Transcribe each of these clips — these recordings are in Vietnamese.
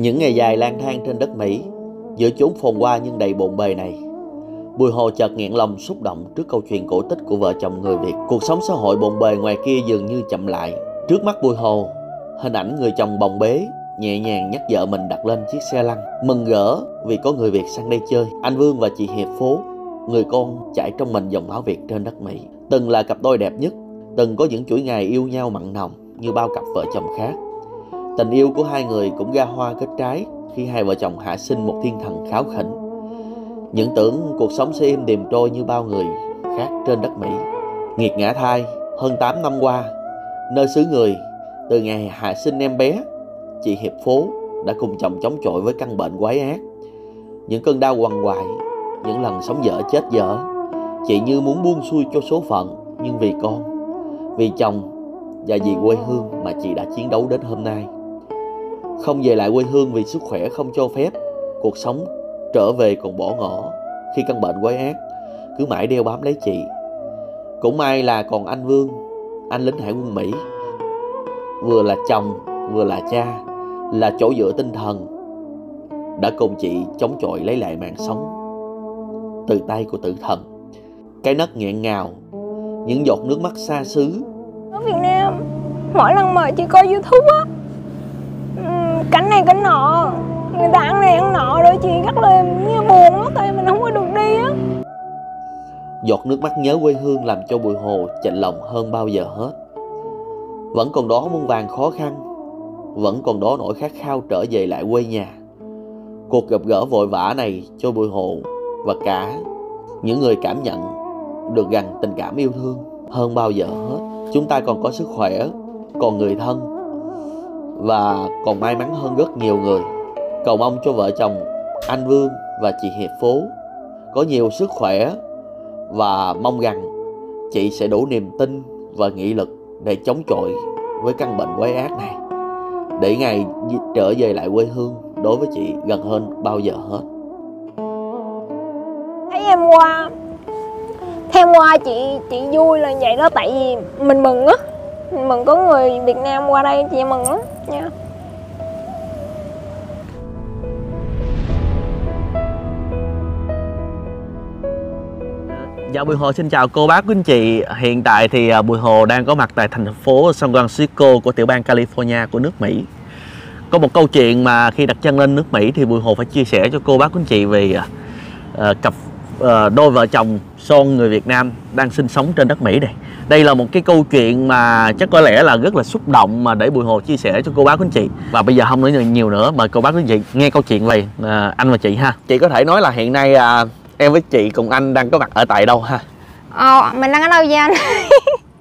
Những ngày dài lang thang trên đất Mỹ, giữa chốn phồn hoa nhưng đầy bộn bề này, Bùi Hồ chợt nghẹn lòng xúc động trước câu chuyện cổ tích của vợ chồng người Việt. Cuộc sống xã hội bộn bề ngoài kia dường như chậm lại. Trước mắt Bùi Hồ, hình ảnh người chồng bồng bế, nhẹ nhàng nhắc vợ mình đặt lên chiếc xe lăn. Mừng rỡ vì có người Việt sang đây chơi. Anh Vương và chị Hiệp phố, người con chảy trong mình dòng máu Việt trên đất Mỹ. Từng là cặp đôi đẹp nhất, từng có những chuỗi ngày yêu nhau mặn nồng như bao cặp vợ chồng khác. Tình yêu của hai người cũng ra hoa kết trái khi hai vợ chồng hạ sinh một thiên thần kháo khỉnh. Những tưởng cuộc sống sẽ êm đềm trôi như bao người khác trên đất Mỹ. Nghiệt ngã thai, hơn 8 năm qua, nơi xứ người, từ ngày hạ sinh em bé, chị Hiệp Phố đã cùng chồng chống chọi với căn bệnh quái ác. Những cơn đau quằn quại, những lần sống dở chết dở, chị như muốn buông xuôi cho số phận, nhưng vì con, vì chồng và vì quê hương mà chị đã chiến đấu đến hôm nay. Không về lại quê hương vì sức khỏe không cho phép, cuộc sống trở về còn bỏ ngỏ khi căn bệnh quái ác cứ mãi đeo bám lấy chị. Cũng may là còn anh Vương, anh lính hải quân Mỹ, vừa là chồng, vừa là cha, là chỗ dựa tinh thần, đã cùng chị chống chọi lấy lại mạng sống từ tay của tử thần. Cái nấc nghẹn ngào, những giọt nước mắt xa xứ. Ở Việt Nam, mỗi lần mà chị coi YouTube á, cảnh này cảnh nọ, người ta ăn này ăn nọ rồi chị rất là như buồn á, tại mình không có được đi á. Giọt nước mắt nhớ quê hương làm cho Bùi Hồ chạnh lòng hơn bao giờ hết. Vẫn còn đó muôn vàng khó khăn, vẫn còn đó nỗi khát khao trở về lại quê nhà. Cuộc gặp gỡ vội vã này cho Bùi Hồ và cả những người cảm nhận được gần tình cảm yêu thương hơn bao giờ hết. Chúng ta còn có sức khỏe, còn người thân và còn may mắn hơn rất nhiều người. Cầu mong cho vợ chồng anh Vương và chị Hiệp Phố có nhiều sức khỏe và mong rằng chị sẽ đủ niềm tin và nghị lực để chống chọi với căn bệnh quái ác này. Để ngày trở về lại quê hương đối với chị gần hơn bao giờ hết. Thấy em qua theo qua chị chị vui là vậy đó, tại vì mình mừng á mình mừng có người Việt Nam qua đây chị mừng lắm nha. Dạ Bùi Hồ xin chào cô bác quý anh chị. Hiện tại thì à, Bùi Hồ đang có mặt tại thành phố San Francisco của tiểu bang California của nước Mỹ. Có một câu chuyện mà khi đặt chân lên nước Mỹ thì Bùi Hồ phải chia sẻ cho cô bác quý anh chị về uh, cặp đôi vợ chồng son người Việt Nam đang sinh sống trên đất Mỹ này Đây là một cái câu chuyện mà chắc có lẽ là rất là xúc động mà để Bùi Hồ chia sẻ cho cô bác quý anh chị. Và bây giờ không nói nhiều nữa mời cô bác quý anh chị nghe câu chuyện về uh, anh và chị ha. Chị có thể nói là hiện nay uh, em với chị cùng anh đang có mặt ở tại đâu ha? Ờ mình đang ở đâu vậy anh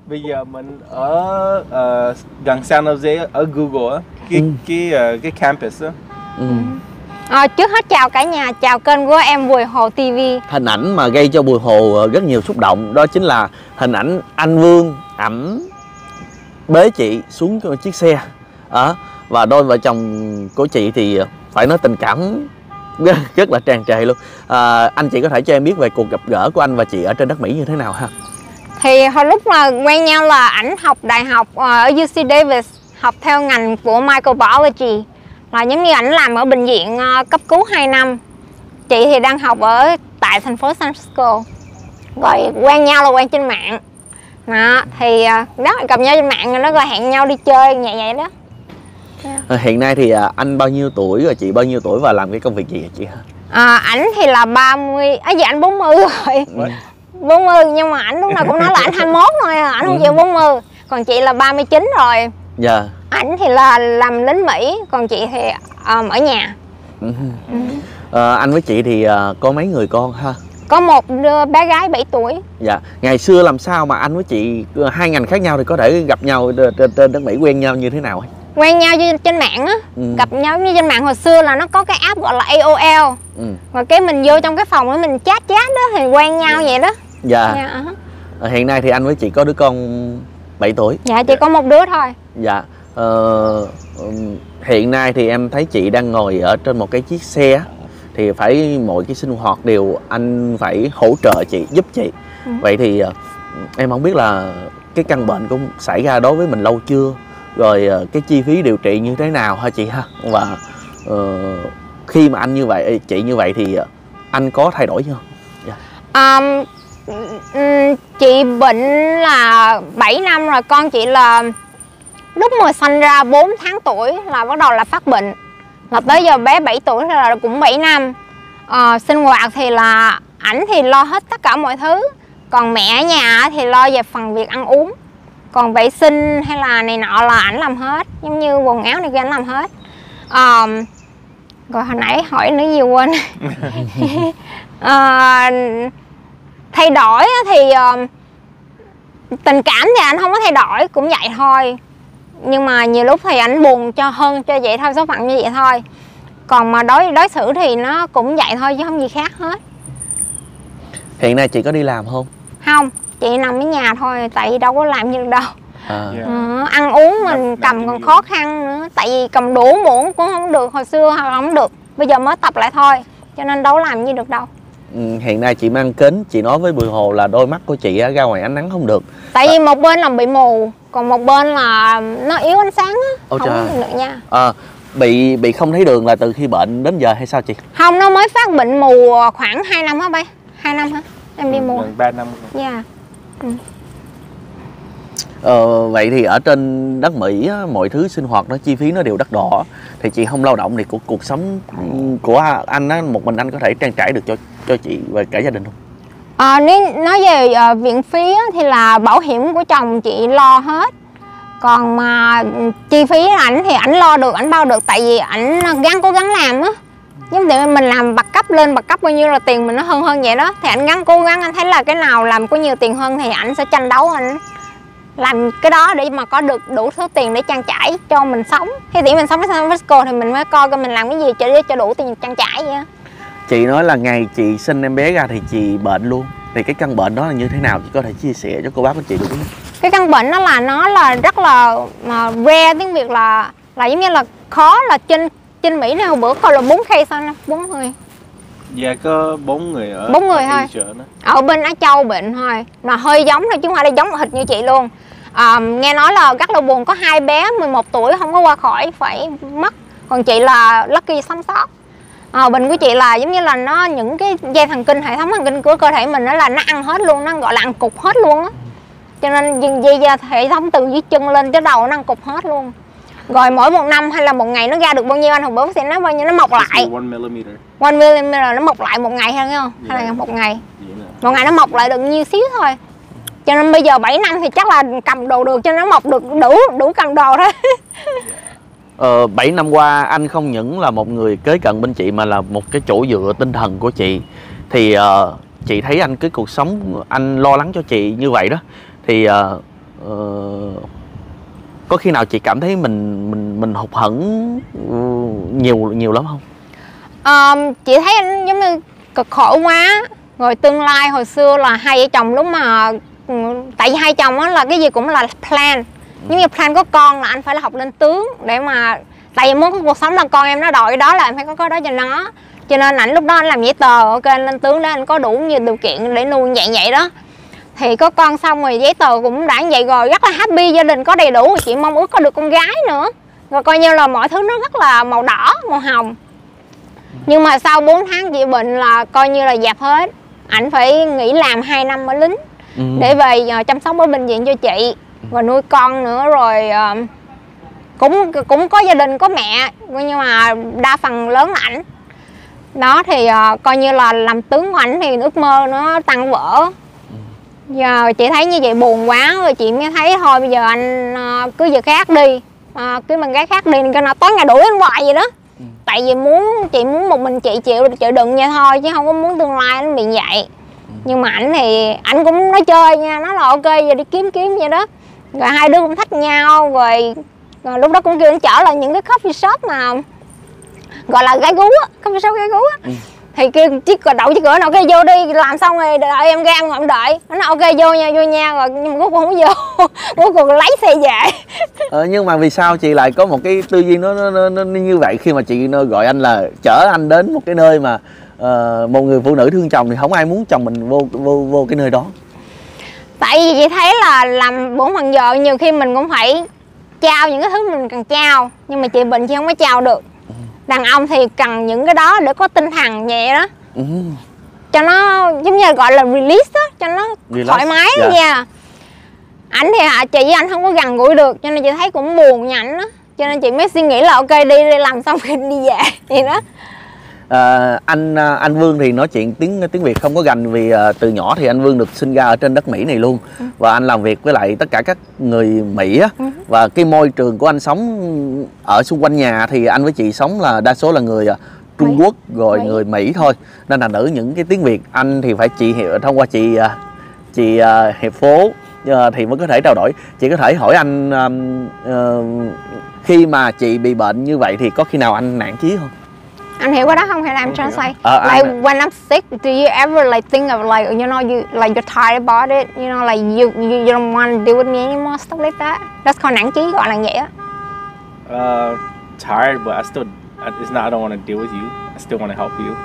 bây giờ mình ở uh, gần San Jose ở Google cái Ừ. cái uh, cái campus á. Ừ. ờ, trước hết chào cả nhà chào kênh của em Bùi Hồ TV hình ảnh mà gây cho Bùi Hồ ờ, rất nhiều xúc động đó chính là hình ảnh anh Vương ẩm bế chị xuống chiếc xe. Ở và đôi vợ chồng của chị thì phải nói tình cảm rất, là tràn trề luôn. À, anh chị có thể cho em biết về cuộc gặp gỡ của anh và chị ở trên đất Mỹ như thế nào ha? Thì hồi lúc là quen nhau là ảnh học đại học ở UC Davis học theo ngành của microbiology là giống như ảnh làm ở bệnh viện ờ, cấp cứu 2 năm. Chị thì đang học ở tại thành phố San Francisco. Rồi quen nhau là quen trên mạng. Đó thì ờ, đó gặp nhau trên mạng rồi nó rồi hẹn nhau đi chơi nhẹ vậy đó. À, hiện nay thì anh bao nhiêu tuổi và chị bao nhiêu tuổi và làm cái công việc gì hả chị? À, ảnh thì là 30 à dạ ảnh 40 rồi. Ừ. 40 nhưng mà ảnh lúc nào cũng nói là ảnh 21 thôi à, ảnh không chịu 40 còn chị là 39 rồi dạ ảnh thì là làm lính Mỹ còn chị thì um, ở nhà Ừ. Ờ, anh với chị thì à, có mấy người con ha có một đứa bé gái 7 tuổi Dạ, ngày xưa làm sao mà anh với chị ờ, hai ngành khác nhau thì có thể gặp nhau trên, đất Mỹ quen nhau như thế nào ấy? quen nhau trên, trên mạng á Ừ. gặp nhau như trên mạng hồi xưa là nó có cái app gọi là AOL Ừ. rồi cái mình vô trong cái phòng đó mình chat chat đó thì quen nhau vậy đó Dạ. dạ, uh-huh. Hiện nay thì anh với chị có đứa con 7 tuổi. dạ chỉ có một đứa thôi Dạ. Ờ, hiện nay thì em thấy chị đang ngồi ở trên một cái chiếc xe thì phải mọi cái sinh hoạt đều anh phải hỗ trợ chị giúp chị. Ừ. Vậy thì ờ, em không biết là cái căn bệnh cũng xảy ra đối với mình lâu chưa? Rồi ờ, cái chi phí điều trị như thế nào hả chị ha? Và ờ, khi mà anh như vậy chị như vậy thì anh có thay đổi chưa Um, ừm, chị bệnh là 7 năm rồi con chị là lúc mà sinh ra 4 tháng tuổi là bắt đầu là phát bệnh. Là tới giờ bé 7 tuổi là cũng 7 năm. Ờ, sinh hoạt thì là ảnh thì lo hết tất cả mọi thứ. Còn mẹ ở nhà thì lo về phần việc ăn uống. Còn vệ sinh hay là này nọ là ảnh làm hết giống như quần áo này kia ảnh làm hết. Ờm, rồi hồi nãy hỏi nữa gì quên. Ờ, thay đổi á thì ờ, tình cảm thì anh không có thay đổi cũng vậy thôi. Nhưng mà nhiều lúc thì ảnh buồn cho hơn cho vậy thôi số phận như vậy thôi. Còn mà đối đối xử thì nó cũng vậy thôi chứ không gì khác hết. Hiện nay chị có đi làm không? Không chị nằm ở nhà thôi tại vì đâu có làm gì được đâu. À, Yeah. Ờ, ăn uống mình nằm cầm còn khó khăn nữa tại vì cầm đũa muỗng cũng không được hồi xưa không được. Bây giờ mới tập lại thôi cho nên đâu làm gì được đâu. ừ, hiện nay chị mang kính chị nói với Bùi Hồ là đôi mắt của chị ra ngoài ánh nắng không được. Tại vì một bên là bị mù còn một bên là nó yếu ánh sáng á không trời. được nha. À, bị bị không thấy đường là từ khi bệnh đến giờ hay sao chị? Không nó mới phát bệnh mù khoảng 2 năm hả bay 2 năm hả em đi mù Gần 3 năm dạ. Ờ, vậy thì ở trên đất Mỹ á, mọi thứ sinh hoạt nó chi phí nó đều đắt đỏ. Thì chị không lao động thì cuộc cuộc sống ừ, của anh á một mình anh có thể trang trải được cho cho chị và cả gia đình không? À, nếu nói về ờ, viện phí á, thì là bảo hiểm của chồng chị lo hết. Còn mà chi phí ảnh thì ảnh lo được ảnh bao được tại vì ảnh ờ, gắng cố gắng làm á. Giống như mình làm bậc cấp lên bậc cấp bao nhiêu là tiền mình nó hơn hơn vậy đó. Thì ảnh gắng cố gắng anh thấy là cái nào làm có nhiều tiền hơn thì ảnh sẽ tranh đấu anh. làm cái đó để mà có được đủ số tiền để trang trải cho mình sống. Khi tỷ mình sống ở San Francisco thì mình mới coi coi mình làm cái gì cho để cho đủ tiền trang trải vậy Chị nói là ngày chị sinh em bé ra thì chị bệnh luôn. Thì cái căn bệnh đó là như thế nào? Chị có thể chia sẻ cho cô bác của chị được không? cái căn bệnh đó là nó là rất là mà rare tiếng việt là là giống như là khó là trên trên mỹ này hồi bữa coi là bốn case thôi nè? Bốn người. Dạ có bốn người ở Bốn người ở thôi. Ở bên á châu bệnh thôi. Mà hơi giống thôi chứ không phải là giống hệt như chị luôn. À, nghe nói là gắt lâu buồn có hai bé 11 tuổi không có qua khỏi phải mất. Còn chị là lucky sống sót à, bệnh của chị là giống như là nó những cái dây thần kinh hệ thống thần kinh của cơ thể mình nó là nó ăn hết luôn nó gọi là ăn cục hết luôn á. Cho nên dây, dây, hệ thống từ dưới chân lên tới đầu nó ăn cục hết luôn. Rồi mỗi một năm hay là một ngày nó ra được bao nhiêu anh hồi bữa sẽ nói bao nhiêu nó mọc lại. 1 millimeter. one millimeter nó mọc lại một ngày nghe không? Hay là một ngày? Một ngày nó mọc lại được nhiêu xíu thôi. Cho nên bây giờ 7 năm thì chắc là cầm đồ được cho nó mọc được đủ đủ cầm đồ thôi Ờ, 7 năm qua anh không những là một người kế cận bên chị mà là một cái chỗ dựa tinh thần của chị. Thì uh, chị thấy anh cái cuộc sống anh lo lắng cho chị như vậy đó thì uh, có khi nào chị cảm thấy mình mình mình hụt hẫng ừ, nhiều nhiều lắm không? Um, chị thấy anh giống như cực khổ quá. Rồi tương lai hồi xưa là hai vợ chồng lúc mà ừ, tại vì hai chồng á là cái gì cũng là plan giống như plan có con là anh phải là học lên tướng để mà tại vì muốn có cuộc sống là con em nó đòi cái đó là em phải có cái đó cho nó. Cho nên ảnh lúc đó anh làm giấy tờ ok anh lên tướng để anh có đủ nhiều điều kiện để nuôi vậy vậy đó. Thì có con xong rồi giấy tờ cũng đã vậy rồi rất là happy gia đình có đầy đủ chị mong ước có được con gái nữa. Rồi coi như là mọi thứ nó rất là màu đỏ màu hồng. Nhưng mà sau 4 tháng chị bệnh là coi như là dẹp hết. Ảnh phải nghỉ làm 2 năm ở lính Ừ. để về ờ, chăm sóc ở bệnh viện cho chị và nuôi con nữa rồi ờ, cũng cũng có gia đình có mẹ nhưng mà đa phần lớn là ảnh. Đó thì ờ, coi như là làm tướng của ảnh thì ước mơ nó tăng vỡ. Giờ chị thấy như vậy buồn quá rồi chị mới thấy thôi bây giờ anh ờ, cưới vợ khác đi. Ờ, cưới bạn gái khác đi cho nó tối ngày đuổi anh hoài vậy đó. Tại vì muốn chị muốn một mình chị chịu chịu đựng vậy thôi chứ không có muốn tương lai nó bị vậy. Nhưng mà ảnh thì ảnh cũng nói chơi nha nó là ok giờ đi kiếm kiếm vậy đó rồi hai đứa cũng thách nhau rồi, rồi lúc đó cũng kêu nó chở lại những cái coffee shop mà gọi là gái gú á coffee shop gái gú á. Ừ. thì kêu chiếc cờ đậu chiếc cửa nào cái vô đi làm xong rồi đợi em ra em ngồi em đợi. Nó nói ok vô nha vô nha rồi nhưng mà cuối cùng không vô. Cuối cùng lấy xe về. Ờ, nhưng mà vì sao chị lại có một cái tư duy nó, nó, nó, nó như vậy khi mà chị gọi anh là chở anh đến một cái nơi mà ờ, một người phụ nữ thương chồng thì không ai muốn chồng mình vô vô vô cái nơi đó tại vì chị thấy là làm bổn phận vợ nhiều khi mình cũng phải trao những cái thứ mình cần trao nhưng mà chị bệnh chị không có trao được. Đàn ông thì cần những cái đó để có tinh thần nhẹ đó. Ừ. cho nó giống như gọi là release đó cho nó Relax, thoải mái dạ. đó nha. Ảnh thì hả chị với anh không có gần gũi được cho nên chị thấy cũng buồn với ảnh đó cho nên chị mới suy nghĩ là ok đi đi làm xong thì đi về vậy đó À, anh à, anh Vương thì nói chuyện tiếng tiếng Việt không có gành vì à, từ nhỏ thì anh Vương được sinh ra ở trên đất Mỹ này luôn và anh làm việc với lại tất cả các người Mỹ á Ừ. và cái môi trường của anh sống ở xung quanh nhà thì anh với chị sống là đa số là người à, Trung Mỹ. Quốc rồi Mỹ. người Mỹ thôi nên là nữ những cái tiếng Việt anh thì phải chị hiểu thông qua chị à, chị à, hiệp phố à, thì mới có thể trao đổi chị có thể hỏi anh à, ờ, khi mà chị bị bệnh như vậy thì có khi nào anh nản chí không anh hiểu cái đó không? Hay là Không translate? Ờ, like when I'm sick do you ever like think of like you know you like you're tired about it? You know like you you, you don't want to deal with me anymore stuff like that? That's called nản chí gọi là vậy á. Uh, tired, but I still, it's not. I don't want to deal with you. I still want to help you.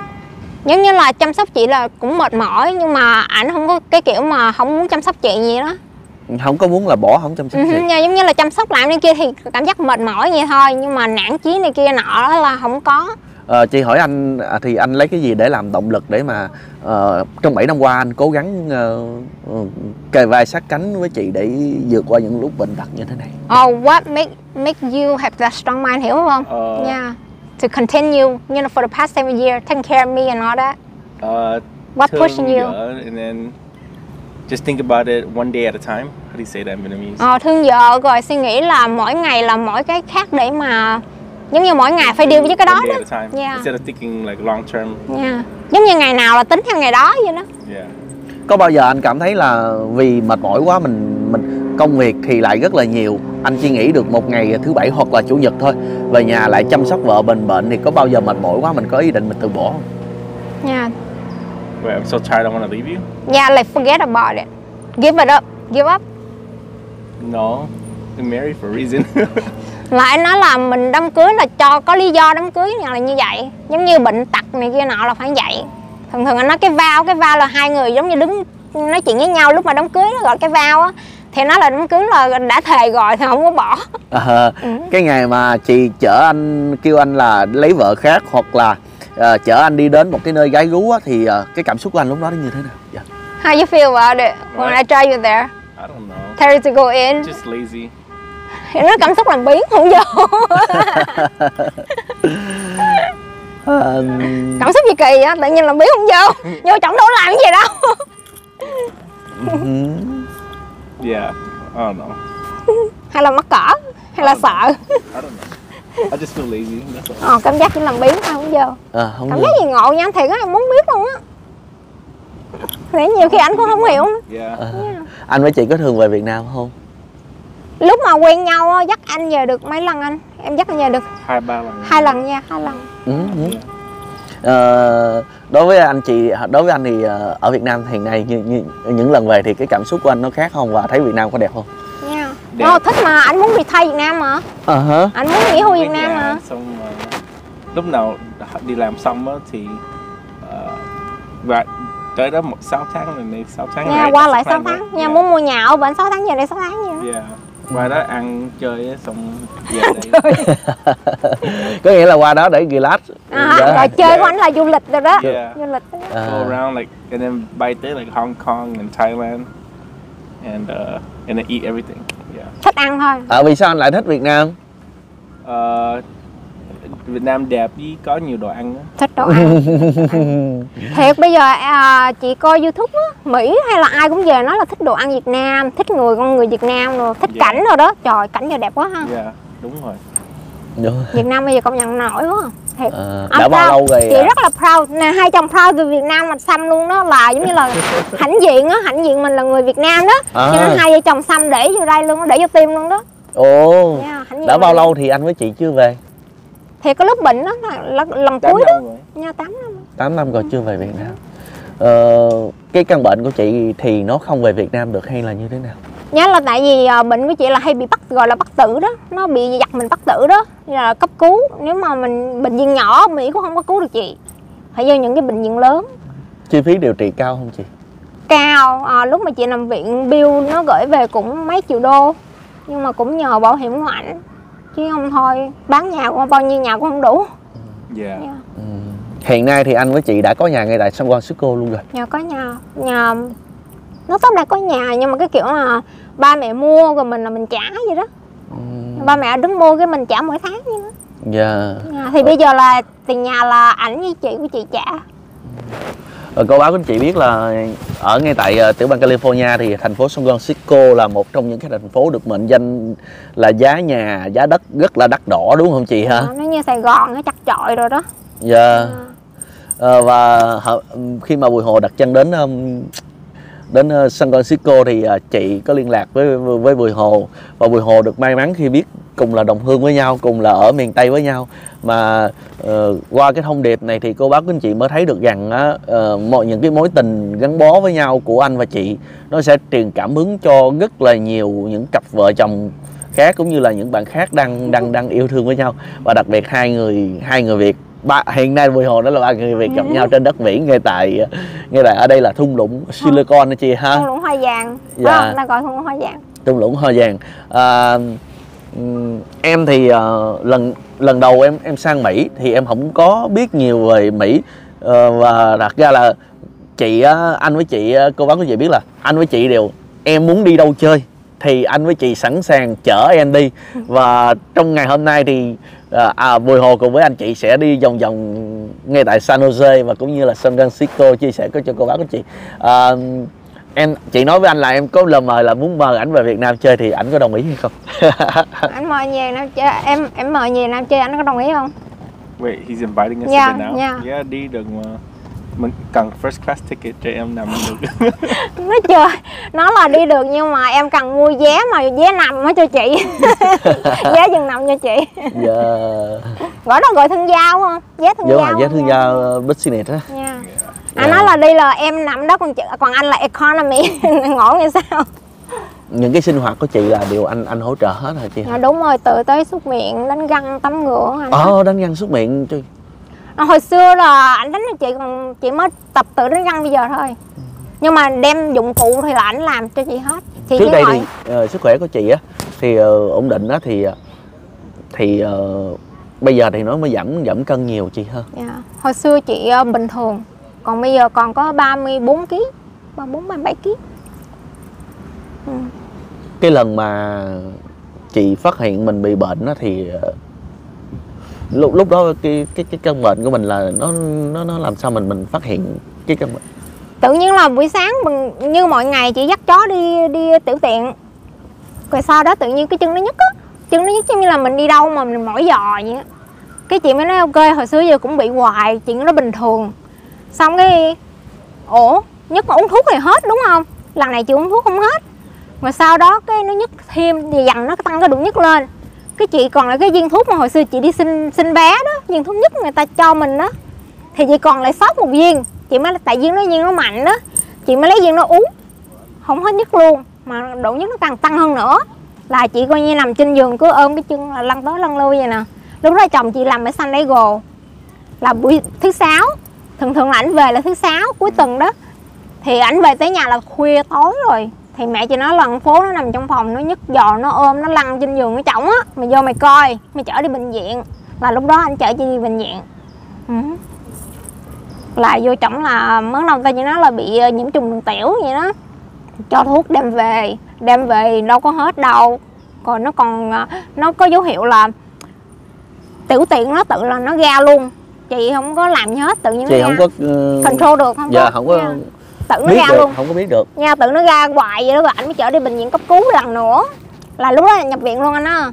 giống như là chăm sóc chị là cũng mệt mỏi nhưng mà ảnh không có cái kiểu mà không muốn chăm sóc chị gì đó. Không có muốn là bỏ không chăm sóc gì nha, giống như là chăm sóc làm này kia thì cảm giác mệt mỏi vậy thôi nhưng mà nản chí này kia nọ là không có Ờ, chị hỏi anh à, thì anh lấy cái gì để làm động lực để mà ờ, trong 7 năm qua anh cố gắng ờ, ờ, kề vai sát cánh với chị để vượt qua những lúc bệnh tật như thế này oh what make make you have that strong mind hiểu không Ờ. yeah to continue you know for the past seven years taking care of me and all that Uh, what pushing you vợ, and then just think about it one day at a time. How do you say that in Vietnamese? ờ, thương vợ rồi suy nghĩ là mỗi ngày là mỗi cái khác để mà giống như mỗi ngày phải deal với cái đó đó. Yeah. Instead of thinking like long term. yeah. giống như ngày nào là tính theo ngày đó vậy đó Yeah. có bao giờ anh cảm thấy là vì mệt mỏi quá mình mình công việc thì lại rất là nhiều anh chỉ nghỉ được một ngày thứ bảy hoặc là chủ nhật thôi về nhà lại chăm sóc vợ bệnh bệnh thì có bao giờ mệt mỏi quá mình có ý định mình từ bỏ không yeah. Wait, I'm so tired. I want to leave you. yeah like forget about it give it up give up No, we're married for a reason. lại nói là mình đám cưới là cho có lý do đám cưới là như vậy giống như bệnh tật này kia nọ là phải vậy thường thường anh nói cái vào cái vào là hai người giống như đứng nói chuyện với nhau lúc mà đám cưới nó gọi cái vào á thì nó là đám cưới là đã thề rồi thì không có bỏ À, Ừ. cái ngày mà chị chở anh kêu anh là lấy vợ khác hoặc là ờ, chở anh đi đến một cái nơi gái gú á, thì ờ, cái cảm xúc của anh lúc đó nó như thế nào dạ. how you feel about it when I drive you there I don't know. you to go in Just lazy. Thì nó cảm xúc làm biến không vô Ờ, cảm xúc gì kỳ á tự nhiên làm biến không vô vô trọng đâu làm cái gì đâu ừm, Yeah. I don't know. hay là mắc cỡ hay là sợ I just feel lazy. That's all. ờ, cảm giác chỉ làm biến thôi không vô ờ, không cảm giác gì ngộ nha thiệt á em muốn biết luôn á Thì nhiều khi anh cũng không hiểu nữa. Yeah. Ờ, anh với chị có thường về Việt Nam không lúc mà quen nhau á, dắt anh về được mấy lần anh em dắt anh về được Hai ba lần. hai lần nha hai lần Ừ, ừ. Ờ, đối với anh chị đối với anh thì ờ, ở Việt Nam hiện nay như, như, những lần về thì cái cảm xúc của anh nó khác không và thấy Việt Nam có đẹp không nha Đẹp. Ồ, thích mà anh muốn retire Việt Nam mà ờ hả anh muốn nghỉ hưu Việt Nam nhà, mà Xong ờ, lúc nào đi làm xong á thì ờ, và tới đó một sáu tháng rồi này sáu tháng nha qua lại the 6 plan tháng đấy. nha Yeah. muốn mua nhà ở bển 6 tháng về đây 6 tháng vậy đó Yeah. Qua đó ăn chơi xong về đây. có nghĩa là qua đó để relax à, Dạ. rồi chơi của anh là du lịch rồi đó Yeah. du lịch đó. À, Go around like and then bay tới like Hong Kong and Thailand and uh, and then eat everything. Yeah. thích ăn thôi à, vì sao anh lại thích Việt Nam Ờ, Việt Nam đẹp với có nhiều đồ ăn á. thích đồ ăn thiệt bây giờ à, chị coi youtube á mỹ hay là ai cũng về nói là thích đồ ăn việt nam thích người con người việt nam rồi thích Dạ. cảnh rồi đó trời cảnh giờ đẹp quá ha Yeah, đúng rồi. Đúng. việt nam bây giờ công nhận nổi quá thiệt Ờ, Anh đã bao lâu rồi chị à? rất là proud nè hai chồng proud về Việt Nam mà xăm luôn đó là giống như là hãnh diện á hãnh diện mình là người Việt Nam đó À. cho nên hai vợ chồng xăm để vô đây luôn để vô tim luôn đó ồ yeah, đã bao lâu thì anh với chị chưa về thì cái lúc bệnh đó là, là lần cuối đó. rồi. nha tám năm 8 năm rồi chưa về Việt Nam. Ờ, cái căn bệnh của chị thì nó không về Việt Nam được hay là như thế nào? Nhớ là tại vì à, bệnh của chị là hay bị bắt gọi là bắt tử đó. Nó bị giặt mình bắt tử đó. Nên là cấp cứu. Nếu mà mình bệnh viện nhỏ Mỹ cũng không có cứu được chị. Phải vô những cái bệnh viện lớn. Chi phí điều trị cao không chị? Cao. À, lúc mà chị nằm viện bill nó gửi về cũng mấy triệu đô. Nhưng mà cũng nhờ bảo hiểm ảnh chứ không thôi bán nhà cũng bao nhiêu nhà cũng không đủ. Dạ. Dạ. Ừ. hiện nay thì anh với chị đã có nhà ngay tại San Francisco luôn rồi. Nhà có nhà. Nhà nó tốt đã có nhà nhưng mà cái kiểu là ba mẹ mua rồi mình là mình trả vậy đó. Ừ. ba mẹ đứng mua cái mình trả mỗi tháng vậy đó. Dạ. Nhà- thì bây giờ là tiền nhà là ảnh với chị của chị trả Rồi cô báo với chị biết là ở ngay tại ờ, tiểu bang California thì thành phố San Francisco là một trong những cái thành phố được mệnh danh là giá nhà, giá đất rất là đắt đỏ đúng không chị ha? Ờ, nó như Sài Gòn nó chặt chội rồi đó Dạ. Ờ, và hở- khi mà Bùi Hồ đặt chân đến um, đến ờ, San Francisco thì ờ, chị có liên lạc với với Bùi Hồ. Và Bùi Hồ được may mắn khi biết cùng là đồng hương với nhau, cùng là ở miền Tây với nhau. Mà uh, qua cái thông điệp này thì cô bác anh chị mới thấy được rằng á, mọi những cái mối tình gắn bó với nhau của anh và chị nó sẽ truyền cảm hứng cho rất là nhiều những cặp vợ chồng khác cũng như là những bạn khác đang đang đang yêu thương với nhau. Và đặc biệt hai người hai người Việt ba hiện nay Bùi Hồ đó là ba người Việt gặp nhau trên đất Mỹ ngay tại ngay tại ở đây là thung lũng Silicon đó chị ha? Thung lũng hoa vàng Dạ. Không? ta gọi thung lũng hoa vàng thung lũng hoa vàng à, em thì ờ, lần lần đầu em em sang Mỹ thì em không có biết nhiều về Mỹ. Ờ, và đặt ra là chị anh với chị cô bác của chị biết là anh với chị đều em muốn đi đâu chơi thì anh với chị sẵn sàng chở em đi. Và trong ngày hôm nay thì à, à, Bùi Hồ cùng với anh chị sẽ đi vòng vòng ngay tại San Jose và cũng như là San Francisco chia sẻ cho cô bác của chị. À, em chị nói với anh là em có lời mời là muốn mời ảnh về Việt Nam chơi thì ảnh có đồng ý hay không? Anh mời về nam chơi? Em em mời về nam chơi anh có đồng ý không? Wait he's inviting us Yeah, to go now yeah. yeah đi được mà mình cần first class ticket cho em nằm được. Nó chơi nó là đi được nhưng mà em cần mua vé mà vé nằm mới cho chị. Vé giường nằm cho chị. Dạ. Gọi đó gọi thương giao không? Vé thương đúng giao rồi giá thương gia uh, business á. Nha. Dạ. anh nói là đi là em nằm đó còn chị, còn anh là economy. Ngộ như sao? Những cái sinh hoạt của chị là đều anh anh hỗ trợ hết hả chị à, đúng rồi từ tới xúc miệng đánh răng tắm rửa anh ờ đánh răng súc miệng chứ hồi xưa là anh đánh cho chị còn chị mới tập tự đánh răng bây giờ thôi. Nhưng mà đem dụng cụ thì là ảnh làm cho chị hết. Chị trước đây ngồi thì ờ, sức khỏe của chị á thì ờ, ổn định á thì ờ, thì ờ, bây giờ thì nó mới giảm giảm cân nhiều chị ha. Dạ. Hồi xưa chị ờ, bình thường. Còn bây giờ còn có 34 kg 34, 37 kg ừ. cái lần mà chị phát hiện mình bị bệnh á thì ờ, lúc lúc đó cái cái cái căn bệnh của mình là nó nó nó làm sao mình mình phát hiện cái căn bệnh? Tự nhiên là buổi sáng mình, như mọi ngày chị dắt chó đi đi tiểu tiện. Rồi sau đó tự nhiên cái chân nó nhức á. Chân nó nhức giống như là mình đi đâu mà mình mỏi giò vậy á. Cái chị mới nói ok hồi xưa giờ cũng bị hoài Chuyện nó bình thường. Xong cái Ủa nhức mà uống thuốc thì hết đúng không? Lần này chị uống thuốc không hết. Rồi sau đó cái nó nhức thêm Thì dần nó tăng cái độ nhức lên. Cái chị còn lại cái viên thuốc mà hồi xưa chị đi sinh sinh bé đó, Viên thuốc nhất người ta cho mình đó. Thì chị còn lại sót một viên, Chị mới, tại viên nó viên nó mạnh đó, Chị mới lấy viên nó uống. Không hết nhất luôn, Mà độ nhất nó càng tăng hơn nữa. Là chị coi như nằm trên giường cứ ôm cái chân là lăn tới lăn lui vậy nè. Lúc đó chồng chị làm ở San Diego, Là buổi thứ sáu. Thường thường là ảnh về là thứ sáu cuối tuần đó. Thì ảnh về tới nhà là khuya tối rồi. Thì mẹ chị nói là con phố nó nằm trong phòng Nó nhức giò nó ôm nó lăn trên giường nó chỏng á. Mày vô mày coi Mày chở đi bệnh viện. Là lúc đó anh chở chị đi bệnh viện. Ừ. Là vô chổng là mới đầu ta chỉ nói là bị ờ, nhiễm trùng đường tiểu vậy đó. Cho thuốc đem về Đem về đâu có hết đâu. Rồi nó còn ờ, Nó có dấu hiệu là Tiểu tiện nó tự là nó ra luôn. Chị không có làm gì hết tự nhiên chị nó không có ờ, control được không dạ có không có nha. Tự nó biết ra được luôn. không có biết được. Nha tự nó ra hoài vậy đó rồi anh mới chở đi bệnh viện cấp cứu lần nữa. Là lúc đó nhập viện luôn anh á.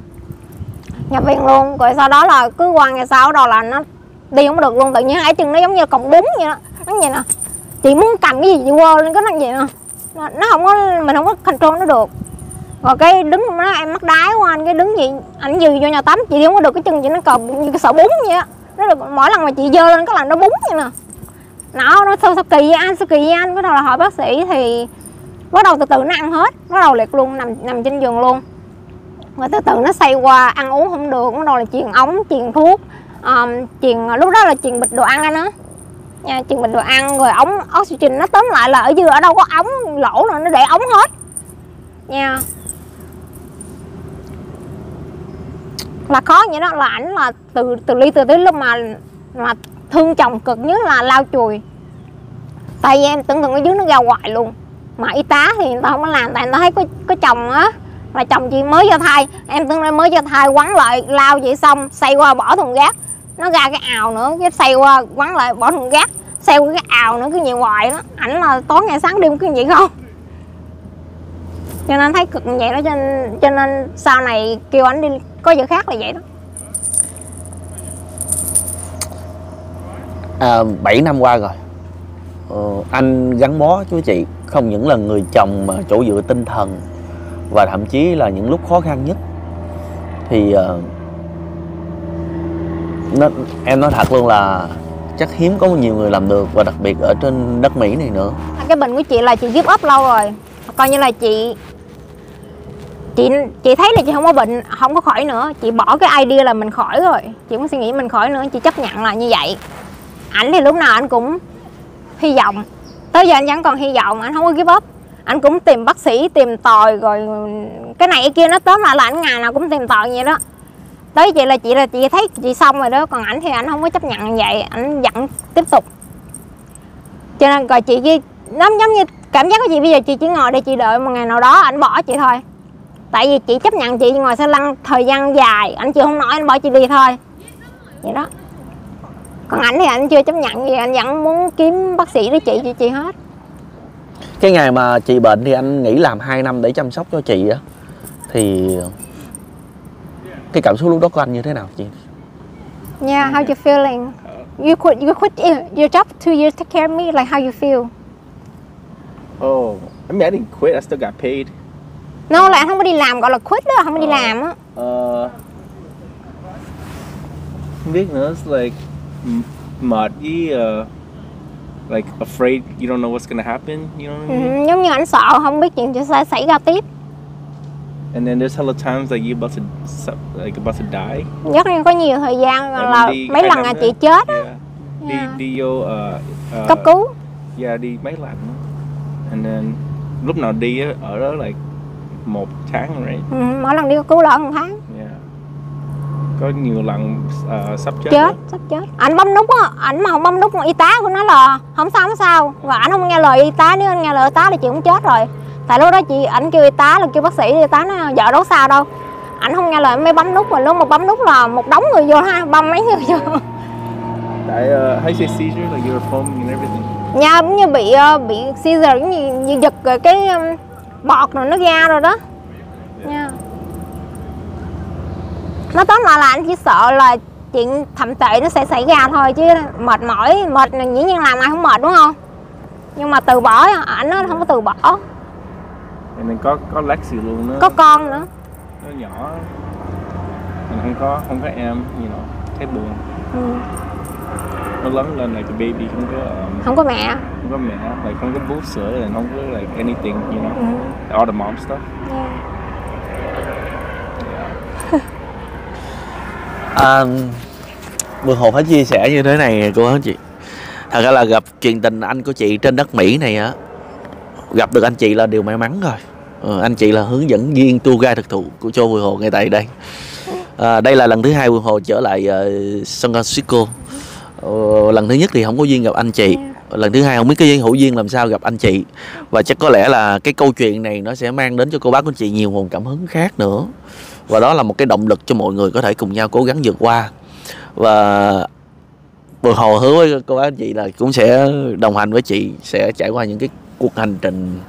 Nhập viện luôn rồi sau đó là cứ qua ngày sau đó là nó đi không được luôn tự nhiên hai chân nó giống như cọng bún vậy đó. Nó vậy nè. Chị muốn cầm cái gì chị quơ lên cái nó vậy nè. Nó, không có mình không có control nó được. Rồi cái đứng nó em mắc đái quá anh cái đứng gì ảnh dừ vô nhà tắm chị đi không có được cái chân chị nó cầm như cái sọ bún vậy á. Nó được mỗi lần mà chị dơ lên cái là nó bún vậy nè nó nó sao sao kỳ vậy anh sao kỳ vậy anh. Bắt đầu là hỏi bác sĩ thì bắt đầu từ từ nó ăn hết. Bắt đầu liệt luôn nằm nằm trên giường luôn. Và từ từ nó say qua ăn uống không được. Bắt đầu là truyền ống truyền thuốc. Um, truyền lúc đó là truyền bịch đồ ăn anh á nha truyền bịch đồ ăn rồi ống oxygen nó tóm lại là ở dưới ở đâu có ống lỗ rồi nó để ống hết. Nha. Là khó vậy đó là ảnh là từ từ ly từ tới lúc mà mà thương chồng cực nhất là lau chùi. Tại vì em tưởng tượng ở dưới nó ra hoài luôn. Mà y tá thì người ta không có làm tại người ta thấy có có chồng á là chồng chị mới cho thai. Em tưởng tượng mới cho thai quắn lại lau vậy xong xay qua bỏ thùng rác. Nó ra cái ào nữa cái xay qua quắn lại bỏ thùng rác. Xây qua cái ào nữa cứ nhiều hoài đó ảnh là tối ngày sáng đêm cứ vậy không? Cho nên thấy cực như vậy đó cho nên, cho nên sau này kêu ảnh đi có việc khác là vậy đó. À, 7 năm qua rồi. Ờ, anh gắn bó với chị không những là người chồng mà chỗ dựa tinh thần và thậm chí là những lúc khó khăn nhất. Thì uh, nó, em nói thật luôn là chắc hiếm có nhiều người làm được và đặc biệt ở trên đất Mỹ này nữa. Cái bệnh của chị là chị giúp ấp lâu rồi. Coi như là chị chị chị thấy là chị không có bệnh không có khỏi nữa. Chị bỏ cái idea là mình khỏi rồi. Chị không suy nghĩ mình khỏi nữa chị chấp nhận là như vậy ảnh thì lúc nào anh cũng hy vọng. Tới giờ anh vẫn còn hy vọng, anh không có give up. Anh cũng tìm bác sĩ, tìm tòi rồi cái này cái kia nó tóm lại là ảnh ngày nào cũng tìm tòi vậy đó. Tới chị là chị là chị thấy chị xong rồi đó, còn ảnh thì ảnh không có chấp nhận như vậy, ảnh vẫn tiếp tục. Cho nên rồi chị chỉ nó giống như cảm giác của chị, bây giờ chị chỉ ngồi đây chị đợi một ngày nào đó ảnh bỏ chị thôi. Tại vì chị chấp nhận chị ngồi xe lăn thời gian dài anh chịu không nổi anh bỏ chị đi thôi. Vậy đó còn ảnh thì anh chưa chấp nhận gì anh vẫn muốn kiếm bác sĩ để trị cho chị hết cái ngày mà chị bệnh thì anh nghỉ làm 2 năm để chăm sóc cho chị á thì cái cảm xúc lúc đó của anh như thế nào chị yeah how you feeling you quit you quit your job two years take care of me like how you feel Oh, I mean, I didn't quit. I still got paid. no là anh không có đi làm gọi là quit đó không có đi làm á Uh, không biết nữa. It's like mệt với uh, like afraid you don't know what's gonna happen. You know what I ừ, mean? giống như anh sợ không biết chuyện sẽ xảy ra tiếp And then there's hella times like you're about to like about to die. rất là có nhiều thời gian là đi mấy lần là chị chết á Yeah. Đi Yeah. đi vô uh, uh, cấp cứu Yeah, đi mấy lần. And then lúc nào đi ở đó like một tháng right? ừ, mỗi lần đi cấp cứu lỡ một tháng. Có nhiều lần uh, sắp chết. chết á. sắp chết ảnh bấm nút á ảnh mà không bấm nút y tá của nó là không sao không sao và ảnh không nghe lời y tá nếu anh nghe lời y tá thì chị cũng chết rồi tại lúc đó chị ảnh kêu y tá là kêu bác sĩ y tá nó vợ đâu sao đâu ảnh không nghe lời mới bấm nút mà lúc mà bấm nút là một đống người vô ha băm mấy người vô Tại uh, hay say seizure like you were foaming and everything. nha giống như bị ờ, bị seizure giống như, như giật cái um, bọt rồi nó ra rồi đó nha nó tóm lại là anh chỉ sợ là chuyện thậm tệ nó sẽ xảy ra thôi chứ mệt mỏi mệt là dĩ nhiên làm ai không mệt đúng không nhưng mà từ bỏ ảnh nó không có từ bỏ And then có có Lexi luôn nữa. có con nữa nó nhỏ. Mình không có không có em, you know, thấy buồn. ừ. Nó lớn lên like a baby không có um, không có mẹ không có mẹ, like không có bú sữa, and không có like anything, you know, ừ. all the mom stuff. yeah. À, Bường Hồ phải chia sẻ như thế này cô anh chị. Thật ra là gặp chuyện tình anh của chị trên đất Mỹ này á gặp được anh chị là điều may mắn rồi. Ừ, anh chị là hướng dẫn viên tour guide thực thụ của cho Bùi Hồ ngay tại đây. À, đây là lần thứ hai Bùi Hồ trở lại uh, San Francisco. Ờ, lần thứ nhất thì không có duyên gặp anh chị. Lần thứ hai không biết cái duyên hữu duyên làm sao gặp anh chị. Và chắc có lẽ là cái câu chuyện này nó sẽ mang đến cho cô bác của chị nhiều nguồn cảm hứng khác nữa và đó là một cái động lực cho mọi người có thể cùng nhau cố gắng vượt qua. Và Bùi Hồ hứa với cô bác anh chị là cũng sẽ đồng hành với chị sẽ trải qua những cái cuộc hành trình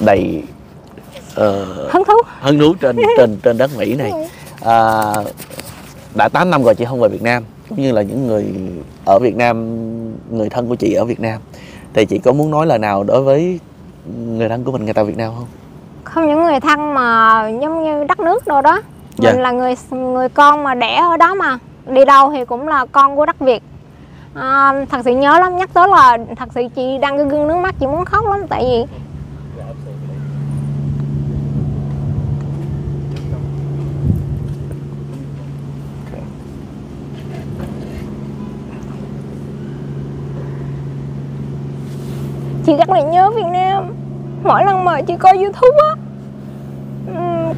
đầy uh, hứng thú. hứng thú trên trên trên đất Mỹ này. À, đã 8 năm rồi chị không về Việt Nam cũng như là những người ở Việt Nam người thân của chị ở Việt Nam. Thì chị có muốn nói lời nào đối với người thân của mình ngay tại Việt Nam không? Không những người thân mà giống như đất nước đồ đó. Dạ. mình là người người con mà đẻ ở đó mà. Đi đâu thì cũng là con của đất Việt. À, thật sự nhớ lắm nhắc tới là thật sự chị đang cái gương nước mắt chị muốn khóc lắm tại vì chị rất là nhớ Việt Nam. Mỗi lần mà chị coi YouTube á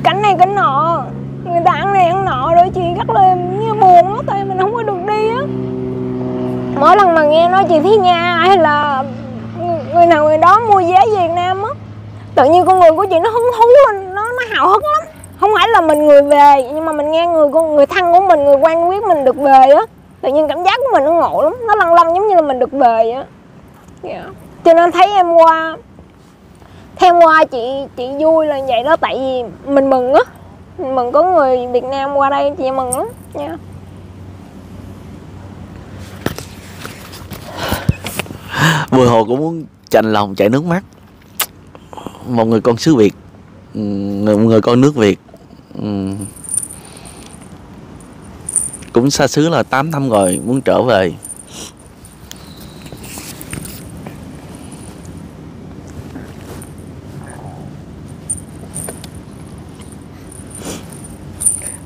cánh cảnh này cảnh nọ. Người ta ăn này ăn nọ rồi chị rất là như buồn á tại mình không có được đi á. Mỗi lần mà nghe nói chị Thí Nga hay là người nào người đó mua vé về Việt Nam á, tự nhiên con người của chị nó hứng thú lên, nó nó hào hứng lắm. Không phải là mình người về, nhưng mà mình nghe người con người thân của mình, người quen biết mình được về á, tự nhiên cảm giác của mình nó ngộ lắm, nó lăn lăn giống như là mình được về á. Yeah. cho nên thấy em qua theo qua chị chị vui là vậy đó, tại vì mình mừng á. Mừng có người Việt Nam qua đây, chị mừng lắm, nha. Vừa Hồ cũng muốn chành lòng chảy nước mắt. Một người con xứ Việt, người, Một người con nước Việt Cũng xa xứ là 8 năm rồi Muốn trở về.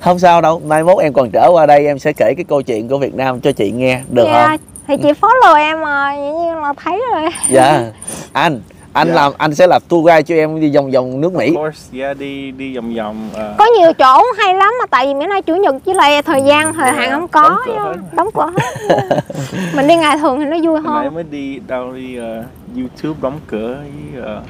Không sao đâu, mai mốt em còn trở qua đây em sẽ kể cái câu chuyện của Việt Nam cho chị nghe, được dạ không? thì chị follow em mà dĩ nhiên là thấy rồi Dạ, anh, anh Dạ. làm, anh sẽ làm tour guide cho em đi vòng vòng nước Mỹ. Of course, yeah, đi đi vòng vòng. ờ, có nhiều chỗ hay lắm mà tại vì mấy nay chủ nhật với lại thời gian thời hạn không có Đóng cửa hết. đóng cửa hết mình đi ngày thường thì nó vui Hồi nãy hơn mới đi đâu đi ờ, YouTube đóng cửa với ờ,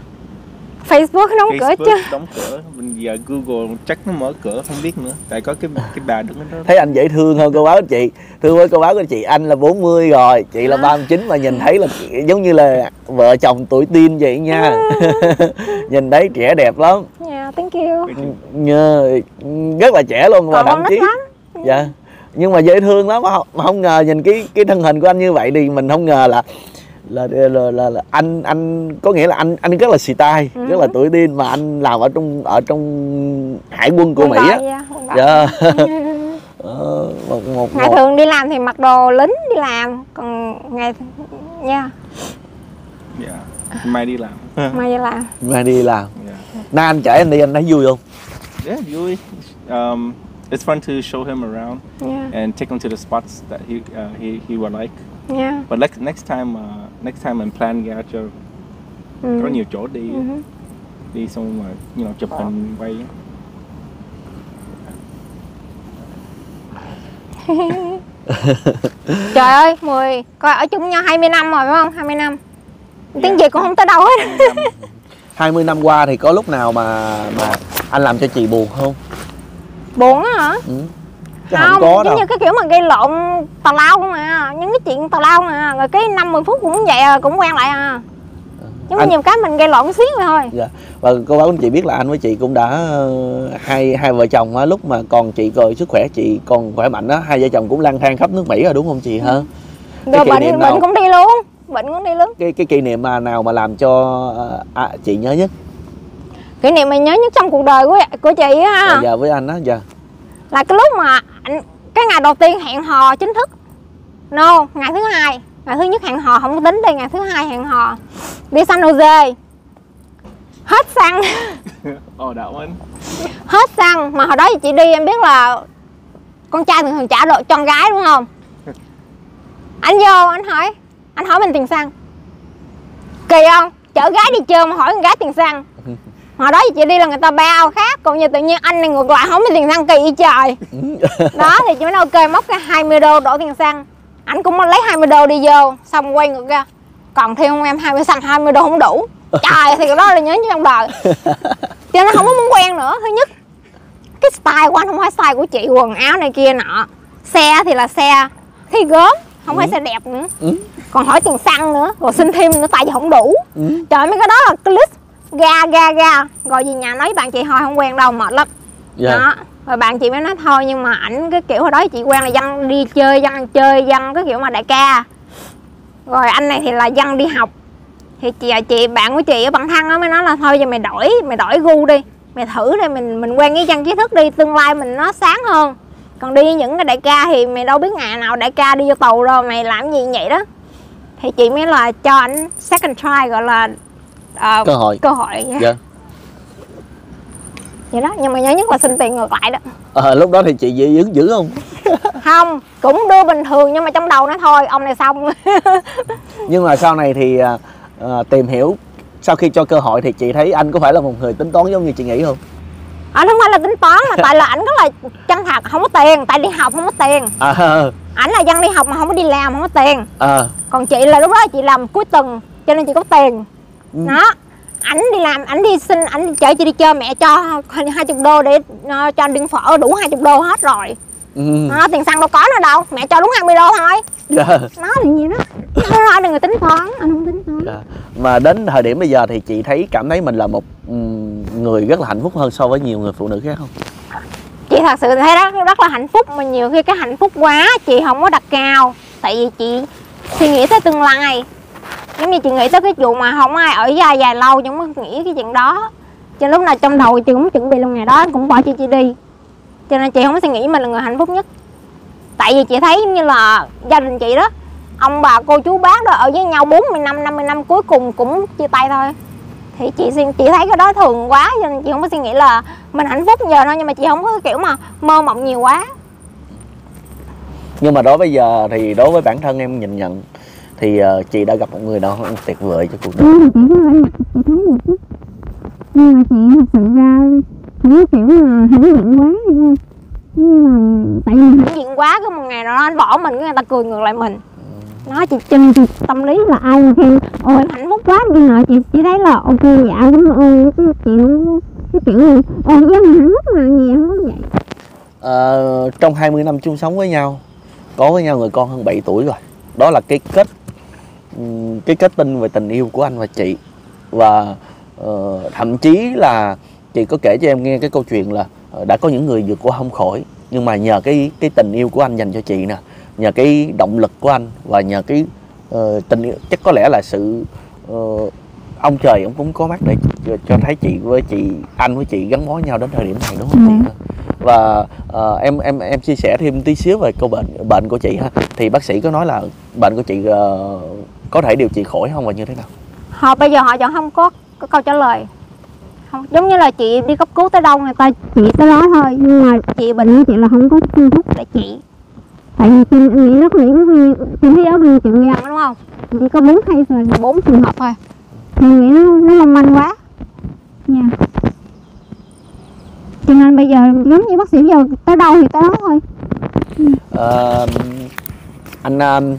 Facebook đóng cửa Facebook chứ đóng cửa. Mình giờ Google chắc nó mở cửa không biết nữa. Tại có cái cái bà đứng ở đó. Thấy anh dễ thương hơn cô báo chị. Thưa với cô báo của chị, anh là 40 rồi, chị là À. 39 mà nhìn thấy là giống như là vợ chồng tuổi teen vậy nha. nhìn thấy trẻ đẹp lắm. yeah, thank you Nhờ, rất là trẻ luôn và thậm chí lắm dạ nhưng mà dễ thương lắm mà không, mà không ngờ nhìn cái cái thân hình của anh như vậy thì mình không ngờ là là là, là, là anh anh có nghĩa là anh anh rất là xì tai Ừ. rất là tuổi teen mà anh làm ở trong ở trong hải quân của Quân mỹ á dạ, dạ Ờ, một một ngày một thường đi làm thì mặc đồ lính đi làm còn ngày nha Dạ. Mai đi làm. mai đi làm mai đi làm Yeah. nay anh chở anh đi anh thấy vui không Yeah, vui. Um, it's fun to show him around yeah and take him to the spots that he uh, he he would like. Yeah But like next time, uh, next time mình plan ra cho ừ. có nhiều chỗ đi, Ừ. đi xong mà you know, chụp hình quay. trời ơi mười coi ở chung nhau 20 năm rồi phải không 20 năm tiếng Dạ. Việt cũng không tới đâu hết 20 năm. 20 năm qua thì có lúc nào mà mà anh làm cho chị buồn không buồn á hả ừ. Chứ không, có giống đâu như cái kiểu mà gây lộn tào lao không à những cái chuyện tào lao mà rồi cái năm 10 phút cũng vậy à, cũng quen lại à giống như Anh- nhiều cái mình gây lộn xíu thôi Dạ. Và cô báo anh chị biết là anh với chị cũng đã ờ, hai hai vợ chồng á, lúc mà còn chị còn sức khỏe chị còn khỏe mạnh á hai vợ chồng cũng lang thang khắp nước Mỹ rồi đúng không chị hả? Cái rồi kỷ bệnh nào? cũng đi luôn bệnh cũng đi luôn Cái cái kỷ niệm mà nào mà làm cho ờ, à, chị nhớ nhất kỷ niệm mình nhớ nhất trong cuộc đời của của chị á à. giờ với anh á dạ. là cái lúc mà anh cái ngày đầu tiên hẹn hò chính thức. No ngày thứ hai ngày thứ nhất hẹn hò không có tính đây ngày thứ hai hẹn hò đi San Jose. Hết xăng. Oh, that one. hết xăng mà hồi đó chị đi em biết là con trai thường thường trả độ cho con gái đúng không? Anh vô anh hỏi anh hỏi mình tiền xăng. Kỳ không? Chở gái đi chơi mà hỏi con gái tiền xăng hồi đó chị đi là người ta bao khác còn như tự nhiên anh này ngược lại không có tiền xăng kỳ trời. Đó thì chị mới ok móc cái 20 đô đổ tiền xăng. Anh cũng lấy 20 đô đi vô xong quay ngược ra. Còn thêm không em? 20 xăng 20 đô không đủ. Trời thì cái đó là nhớ nhất trong đời. Cho nên không có muốn quen nữa. Thứ nhất cái style của anh không phải style của chị quần áo này kia nọ. Xe thì là xe thi gớm không phải xe đẹp nữa. Ừ. còn hỏi tiền xăng nữa rồi xin thêm nữa tại vì không đủ. Ừ. trời mấy cái đó là clip ga ga ga rồi về nhà nói bạn chị thôi không quen đâu mệt lắm. Dạ. đó. Rồi bạn chị mới nói thôi nhưng mà ảnh cái kiểu hồi đó chị quen là dân đi chơi dân chơi dân cái kiểu mà đại ca. Rồi anh này thì là dân đi học. Thì chị chị bạn của chị ở bằng thăng á mới nói là thôi giờ mày đổi mày đổi gu đi. Mày thử đi mình mình quen với dân trí thức đi tương lai mình nó sáng hơn. Còn đi những cái đại ca thì mày đâu biết ngày nào đại ca đi vô tù đâu mày làm gì vậy đó. Thì chị mới là cho ảnh second try gọi là ờ, Cơ hội. cơ hội vậy. Dạ. vậy đó nhưng mà nhớ nhất là xin tiền ngược lại đó Ờ, lúc đó thì chị dữ dữ dữ không? không cũng đưa bình thường nhưng mà trong đầu nó thôi ông này xong Nhưng mà sau này thì à, à, tìm hiểu sau khi cho cơ hội thì chị thấy anh có phải là một người tính toán giống như chị nghĩ không? anh không phải là tính toán mà tại là ảnh rất là chân thật không có tiền tại đi học không có tiền à, ảnh là dân đi học mà không có đi làm không có tiền à, còn chị là lúc đó chị làm cuối tuần cho nên chị có tiền Ừ. đó. Ảnh đi làm ảnh đi xin ảnh đi chở chị đi chơi mẹ cho hai chục đô để ờ, cho điên phở đủ hai chục đô hết rồi. Ừ, đó, tiền xăng đâu có nữa đâu mẹ cho đúng 20 đô thôi. Dạ, nó thì gì đó. Nó nói đừng tính toán anh không tính toán. Dạ. mà đến thời điểm bây giờ thì chị thấy cảm thấy mình là một ừm, người rất là hạnh phúc hơn so với nhiều người phụ nữ khác không? Chị thật sự thấy rất rất là hạnh phúc mà nhiều khi cái hạnh phúc quá chị không có đặt cao. Tại vì chị suy nghĩ tới tương lai giống như chị nghĩ tới cái vụ mà không ai ở dài dài lâu nhưng mới nghĩ cái chuyện đó. Cho lúc nào trong đầu chị cũng chuẩn bị luôn ngày đó cũng bỏ chị chị đi. Cho nên chị không có suy nghĩ mình là người hạnh phúc nhất. Tại vì chị thấy như là gia đình chị đó ông bà cô chú bác đó ở với nhau 40 năm 50 năm cuối cùng cũng chia tay thôi. Thì chị chị thấy cái đó thường quá cho nên chị không có suy nghĩ là mình hạnh phúc giờ đâu, nhưng mà chị không có kiểu mà mơ mộng nhiều quá. Nhưng mà đối với giờ thì đối với bản thân em nhìn nhận thì ờ, chị đã gặp một người nào tuyệt vời cho cuộc đời. Đó chị có thể chị thấy được chứ. Nhưng mà chị thật sự ra có kiểu là hãnh diện quá Nhưng mà Tại vì hãnh diện quá Cái một ngày nào đó anh bỏ mình cái Người ta cười ngược lại mình. Nó chị chân chị tâm lý là ai mà khen Ôi em hạnh phúc quá. Đi nọ Chị chỉ thấy là ok dạ cảm ơn Cái kiểu Cái kiểu Ồ dân mình hạnh phúc mà gì không có vậy. Ờ, trong 20 năm chung sống với nhau có với nhau người con hơn 7 tuổi rồi. Đó là cái kết cái kết tinh về tình yêu của anh và chị. Và ờ, thậm chí là chị có kể cho em nghe cái câu chuyện là ờ, đã có những người vượt qua không khỏi. Nhưng mà nhờ cái cái tình yêu của anh dành cho chị nè nhờ cái động lực của anh và nhờ cái ờ, tình yêu chắc có lẽ là sự ờ, ông trời ông cũng có mắt để cho, cho thấy chị với chị anh với chị gắn bó nhau đến thời điểm này đúng không chị? Và ờ, em em em chia sẻ thêm tí xíu về câu bệnh bệnh của chị ha. Thì bác sĩ có nói là bệnh của chị ờ, có thể điều trị khỏi không và như thế nào? Họ bây giờ họ chọn không có, có câu trả lời. Không giống như là chị đi cấp cứu tới đâu người ta chỉ tới đó thôi nhưng mà chị bệnh chị là không có phương thuốc để trị. Tại vì chị nghĩ nó nghĩ chị thấy giáo viên chuyện ra đúng không? Chỉ có bốn hay rồi bốn trường hợp thôi. Thì nghĩ nó nó mong manh quá. Nha. Cho nên bây giờ giống như bác sĩ giờ tới đâu thì tới đó thôi. Ờ, anh um,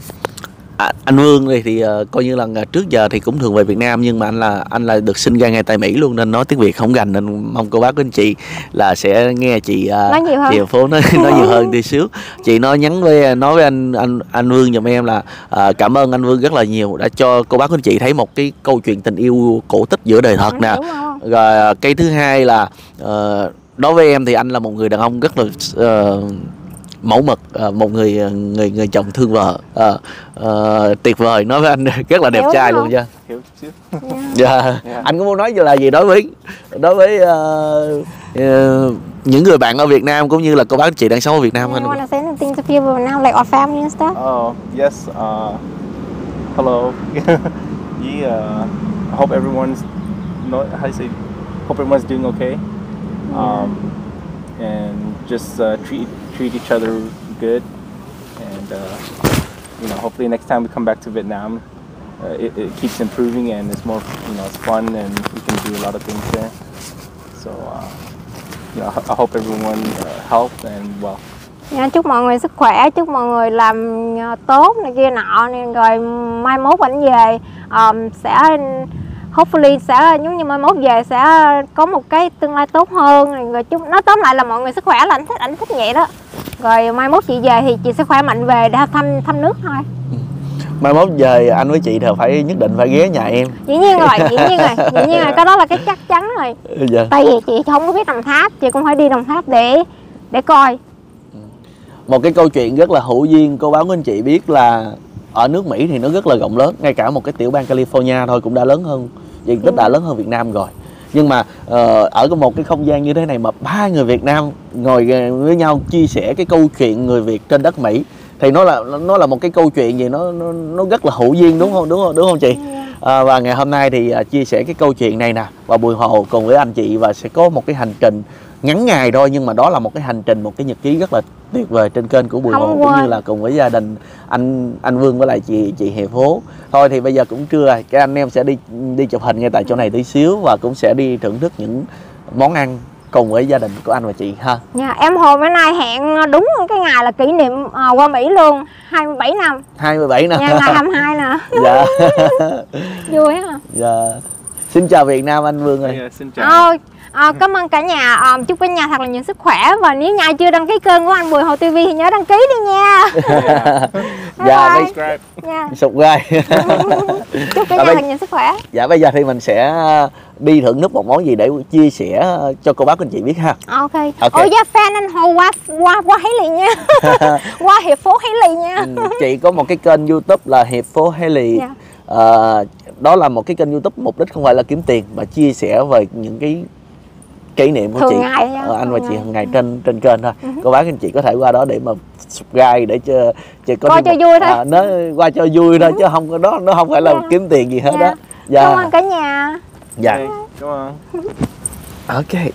à, anh Vương đây thì ờ, coi như là ờ, trước giờ thì cũng thường về Việt Nam nhưng mà anh là anh là được sinh ra ngay tại Mỹ luôn nên nói tiếng Việt không gành nên mong cô bác của anh chị là sẽ nghe chị nói hơn. Chị phố nói nói nhiều hơn tí xíu. Chị nói nhắn với nói với anh anh anh Vương giùm em là à, cảm ơn anh Vương rất là nhiều đã cho cô bác của anh chị thấy một cái câu chuyện tình yêu cổ tích giữa đời thật nè. rồi cái thứ hai là ờ, đối với em thì anh là một người đàn ông rất là ờ, mẫu mực ờ, một người người người chồng thương vợ Ờ, ờ, tuyệt vời nói với anh rất là đẹp Hiểu trai không? luôn chứ hiểu chứ dạ Yeah. anh có muốn nói là gì đối với đối với ờ, ờ, những người bạn ở Việt Nam cũng như là cô bác chị đang sống ở Việt Nam I anh want to say anything to people now like our family and stuff Oh yes. Uh, hello. yeah. Uh, I hope everyone's not how do you say. Hope everyone's doing okay. Um, and just uh, treat treat each other good. And uh, you know, hopefully next time we come back to Vietnam, uh, it, it keeps improving and it's more you know it's fun and we can do a lot of things there. So. Uh, you know, I hope everyone uh, health and well. Dạ, chúc mọi người sức khỏe, chúc mọi người làm ờ, tốt này kia nọ nên rồi mai mốt ảnh về um, sẽ hopefully sẽ giống như mai mốt về sẽ có một cái tương lai tốt hơn rồi, chúc nói tóm lại là mọi người sức khỏe là anh thích anh thích vậy đó rồi mai mốt chị về thì chị sẽ khỏe mạnh về để thăm thăm nước thôi. Mai mốt về anh với chị thì phải nhất định phải ghé nhà em. Dĩ nhiên rồi dĩ nhiên rồi dĩ nhiên rồi cái đó là cái chắc chắn rồi. Dạ. tại vì chị không có biết đồng tháp chị cũng phải đi đồng tháp để để coi. Một cái câu chuyện rất là hữu duyên cô báo với anh chị biết là ở nước Mỹ thì nó rất là rộng lớn ngay cả một cái tiểu bang California thôi cũng đã lớn hơn diện tích đã lớn hơn Việt Nam rồi nhưng mà ờ, ở một cái không gian như thế này mà ba người Việt Nam ngồi với nhau chia sẻ cái câu chuyện người Việt trên đất Mỹ thì nó là nó là một cái câu chuyện gì nó nó, nó rất là hữu duyên đúng không đúng không đúng không chị? À, và ngày hôm nay thì chia sẻ cái câu chuyện này nè và Bùi Hồ cùng với anh chị và sẽ có một cái hành trình ngắn ngày thôi nhưng mà đó là một cái hành trình một cái nhật ký rất là tuyệt vời trên kênh của Bùi Không Hồ cũng như là cùng với gia đình anh anh Vương với lại chị chị Hè phố. Thôi thì bây giờ cũng trưa rồi cái anh em sẽ đi đi chụp hình ngay tại chỗ này tí xíu và cũng sẽ đi thưởng thức những món ăn cùng với gia đình của anh và chị ha. Dạ, em hồi bữa nay hẹn đúng cái ngày là kỷ niệm ờ, qua Mỹ luôn 27 năm. 27 năm. Nha, ngày 22 nè. Dạ. Vui á dạ. Xin chào Việt Nam anh Vương ơi. Yeah, xin chào. Ờ, ờ, Cảm ơn cả nhà. Ờ, Chúc cả nhà thật là nhiều sức khỏe. Và nếu nhà chưa đăng ký kênh của anh Bùi Hồ TV Thì nhớ đăng ký đi nha. Yeah. dạ bây Subscribe. gai. Chúc cả À, nhà thật nhiều sức khỏe. Dạ bây giờ thì mình sẽ đi thưởng thức một món gì để chia sẻ cho cô bác anh chị biết ha. Ok. Ok. Ôi dạ fan anh Hồ qua qua qua Hấy Lì nha. Qua hiệp phố Hấy Lì nha. Ừ, chị có một cái kênh youtube là hiệp phố Haley Dạ. Ờ, đó là một cái kênh youtube mục đích không phải là kiếm tiền mà chia sẻ về những cái kỷ niệm của Thường chị. ngày Ờ, anh và chị hàng ngày trên trên kênh thôi. Cô bác anh chị có thể qua đó để mà subscribe để cho cho có Coi cho vui thôi. à, nó qua cho vui thôi chứ không có đó nó không phải là Dạ. kiếm tiền gì hết Dạ. đó dạ. Cảm ơn cả nhà. Dạ. Come on. ok